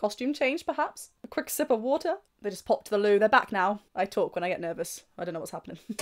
Costume change, perhaps? A quick sip of water? They just popped to the loo. They're back now. I talk when I get nervous. I don't know what's happening.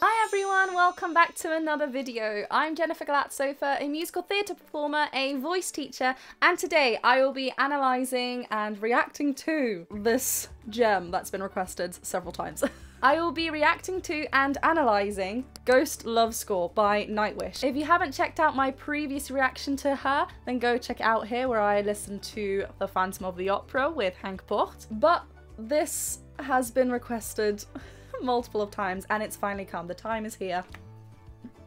Hi everyone, welcome back to another video. I'm Jennifer Glatzhofer, a musical theatre performer, a voice teacher, and today I will be analysing and reacting to this gem that's been requested several times. I will be reacting to and analysing Ghost Love Score by Nightwish. If you haven't checked out my previous reaction to her, then go check it out here where I listened to The Phantom of the Opera with Henk Poort. But this has been requested multiple of times and it's finally come. The time is here.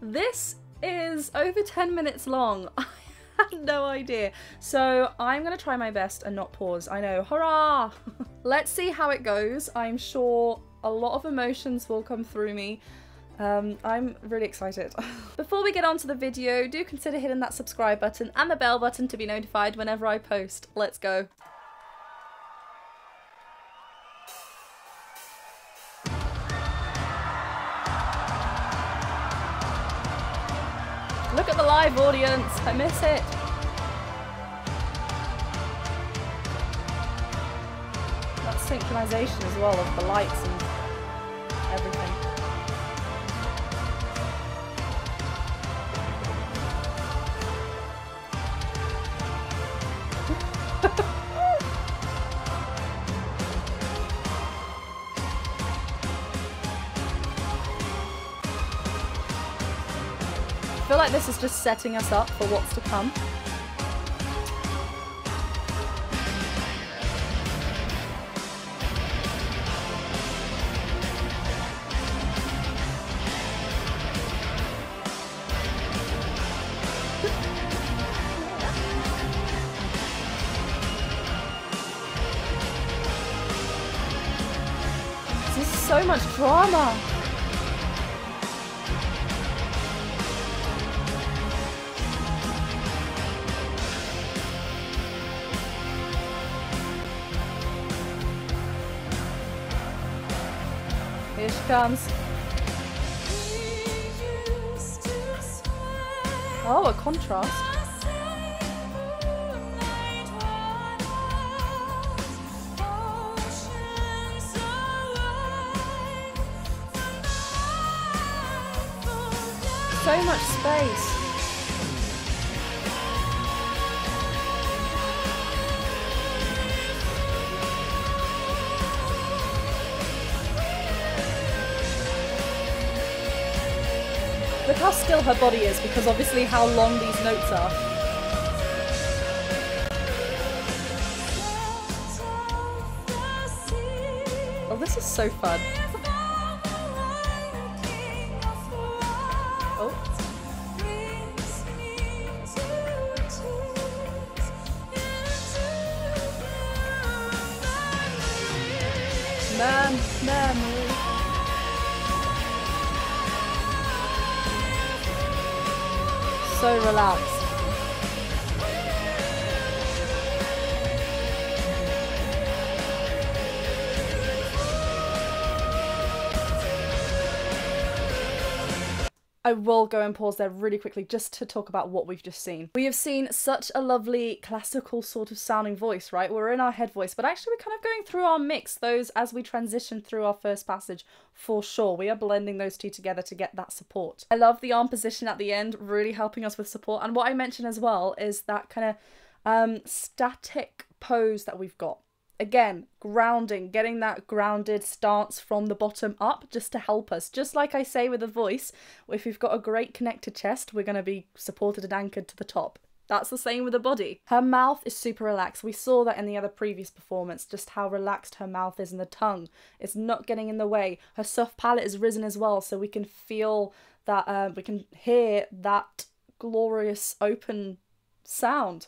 This is over 10 minutes long. I had no idea. So I'm going to try my best and not pause. I know, hurrah! Let's see how it goes. I'm sure a lot of emotions will come through me. Um, I'm really excited. Before we get on to the video, do consider hitting that subscribe button and the bell button to be notified whenever I post. Let's go. Look at the live audience. I miss it. That synchronization as well of the lights and everything. I feel like this is just setting us up for what's to come. This is so much drama. Here she comes. A contrast. So much space. Look how still her body is because obviously how long these notes are. Oh, this is so fun. So relaxed. I will go and pause there really quickly just to talk about what we've just seen. We have seen such a lovely classical sort of sounding voice, right? We're in our head voice, but actually we're kind of going through our mix, those as we transition through our first passage for sure. We are blending those two together to get that support. I love the arm position at the end, really helping us with support. And what I mentioned as well is that kind of um, static pose that we've got. Again, grounding, getting that grounded stance from the bottom up just to help us. Just like I say with the voice, if we've got a great connected chest, we're going to be supported and anchored to the top. That's the same with the body. Her mouth is super relaxed. We saw that in the other previous performance, just how relaxed her mouth is and the tongue. It's not getting in the way. Her soft palate is risen as well, so we can feel that, uh, we can hear that glorious open sound.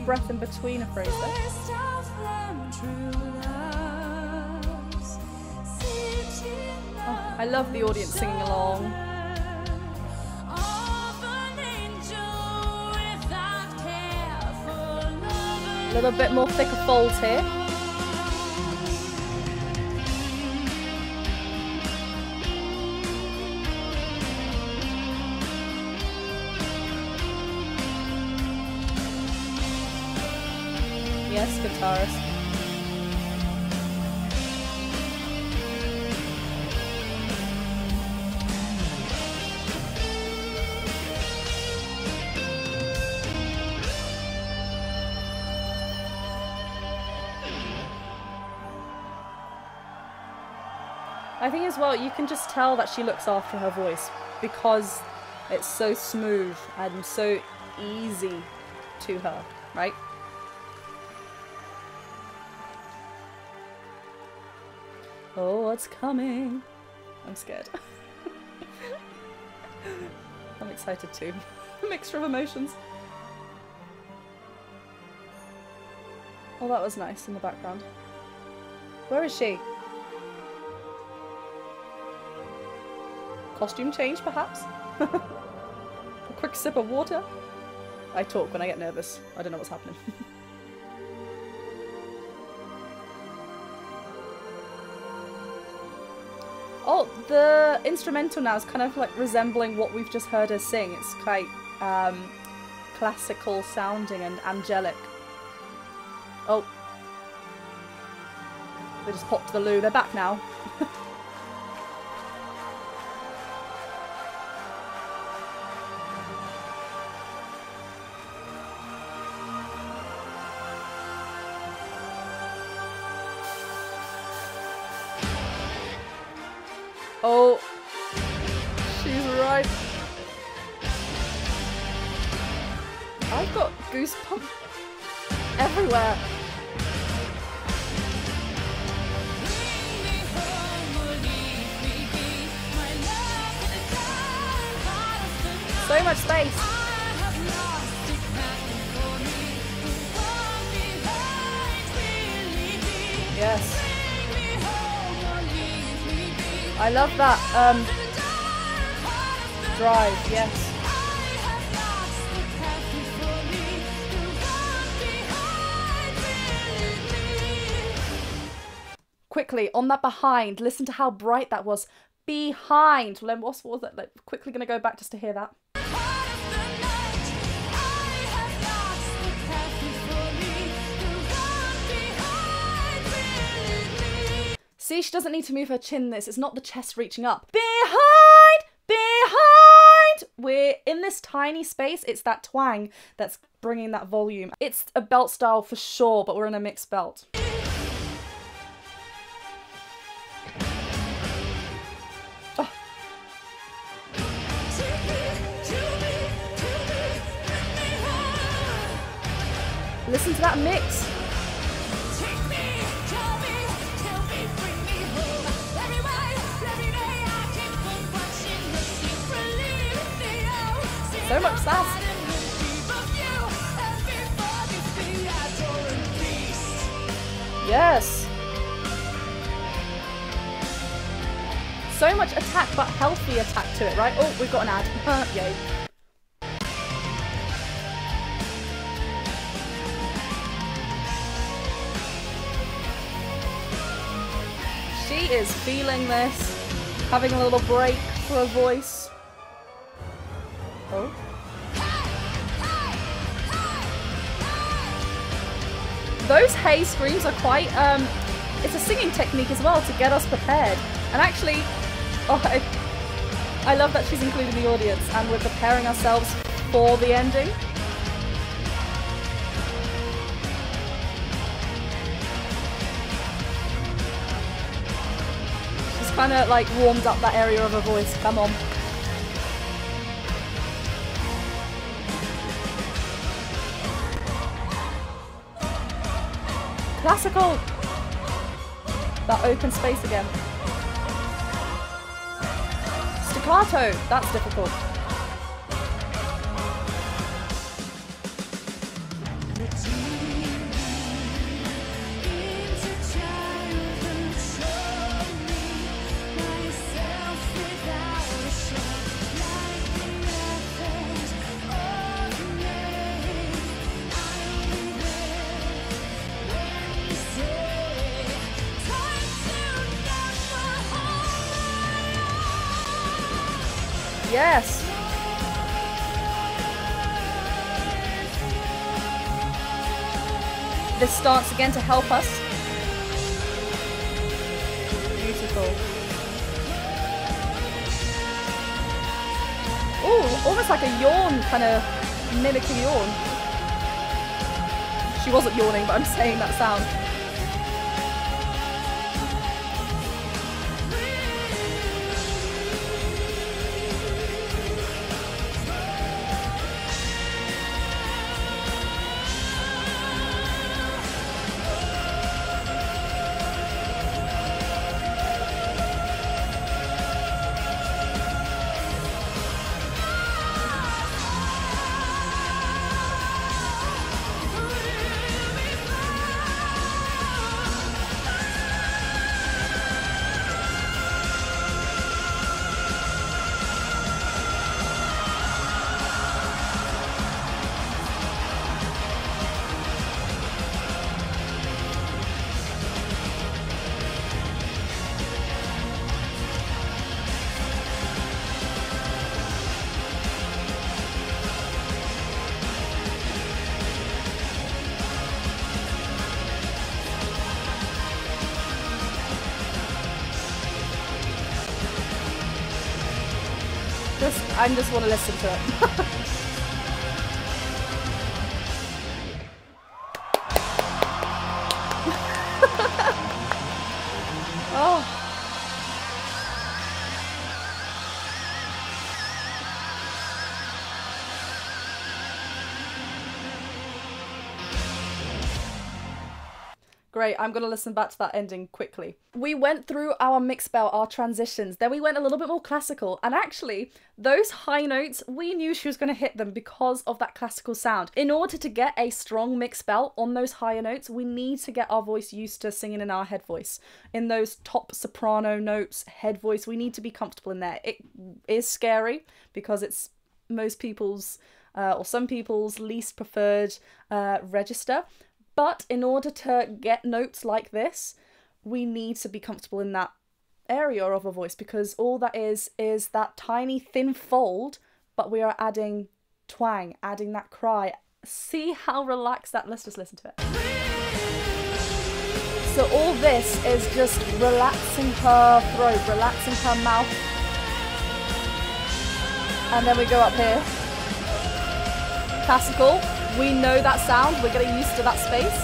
breath in between a phrase there. First of them true loves, sitting Oh, I love the audience singing along. of an angel without care for A little bit more thicker folds here. Yes, guitarist. I think as well, you can just tell that she looks after her voice because it's so smooth and so easy to her, right? Oh, what's coming? I'm scared. I'm excited too. A mixture of emotions. Oh, that was nice in the background. Where is she? Costume change, perhaps? A quick sip of water? I talk when I get nervous. I don't know what's happening. Oh, the instrumental now is kind of like resembling what we've just heard her sing. It's quite um, classical sounding and angelic. Oh. They just popped the loo. They're back now. goosebumps everywhere. So much space. Yes. I love that um, drive, yes. Quickly, on that behind, listen to how bright that was. Behind. Well, then what was that? Like, quickly gonna go back just to hear that. See, she doesn't need to move her chin this. It's not the chest reaching up. Behind! Behind! We're in this tiny space. It's that twang that's bringing that volume. It's a belt style for sure, but we're in a mixed belt. Listen to that mix. So much sass. Yes. So much attack, but healthy attack to it, right? Oh, we've got an ad. Yay. She is feeling this, having a little break for her voice. Oh. Those hay screams are quite, um, it's a singing technique as well to get us prepared. And actually, oh, I, I love that she's including the audience and we're preparing ourselves for the ending. kind of like warms up that area of her voice. Come on. Classical! That open space again. Staccato! That's difficult. Yes! This starts again to help us. Beautiful. Ooh, almost like a yawn, kind of mimicking yawn. She wasn't yawning, but I'm saying that sound. I just want to listen to it. Great, I'm gonna listen back to that ending quickly. We went through our mix belt, our transitions, then we went a little bit more classical, and actually, those high notes, we knew she was gonna hit them because of that classical sound. In order to get a strong mix belt on those higher notes, we need to get our voice used to singing in our head voice. In those top soprano notes, head voice, we need to be comfortable in there. It is scary because it's most people's uh, or some people's least preferred uh, register. But in order to get notes like this, we need to be comfortable in that area of a voice because all that is is that tiny thin fold, but we are adding twang, adding that cry. See how relaxed that. Let's just listen to it. So all this is just relaxing her throat, relaxing her mouth. And then we go up here. Classical. We know that sound. We're getting used to that space.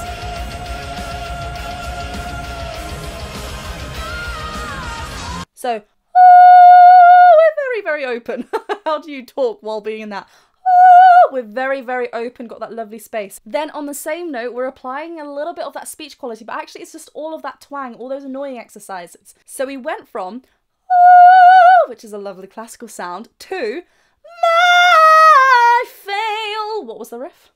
So, oh, we're very, very open. How do you talk while being in that? Oh, we're very, very open, got that lovely space. Then on the same note, we're applying a little bit of that speech quality, but actually it's just all of that twang, all those annoying exercises. So we went from oh, which is a lovely classical sound, to my fail. What was the riff?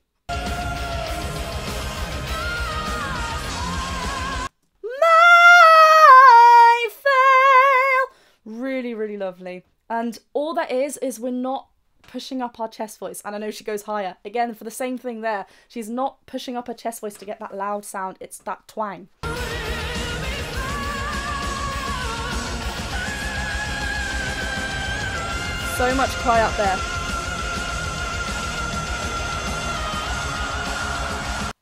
My fail. Really, really lovely. And all that is, is we're not pushing up our chest voice. And I know she goes higher. Again, for the same thing there. She's not pushing up her chest voice to get that loud sound. It's that twang. So much cry up there.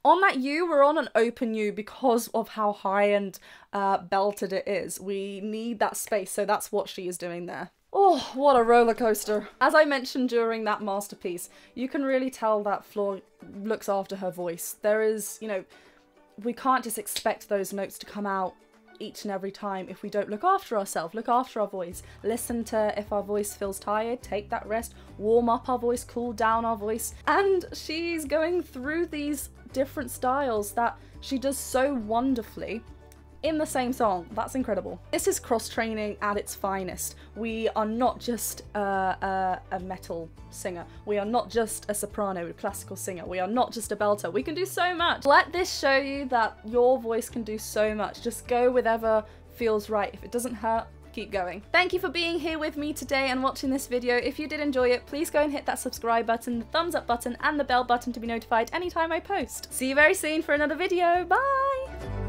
On that U, we're on an open U because of how high and uh, belted it is. We need that space, so that's what she is doing there. Oh, what a roller coaster. As I mentioned during that masterpiece, you can really tell that Floor looks after her voice. There is, you know, we can't just expect those notes to come out each and every time if we don't look after ourselves, look after our voice, listen to if our voice feels tired, take that rest, warm up our voice, cool down our voice. And she's going through these different styles that she does so wonderfully in the same song. That's incredible. This is cross training at its finest. We are not just a, a metal singer. We are not just a soprano, a classical singer. We are not just a belter. We can do so much. Let this show you that your voice can do so much. Just go with whatever feels right. If it doesn't hurt, keep going. Thank you for being here with me today and watching this video. If you did enjoy it, please go and hit that subscribe button, the thumbs up button, and the bell button to be notified anytime I post. See you very soon for another video. Bye!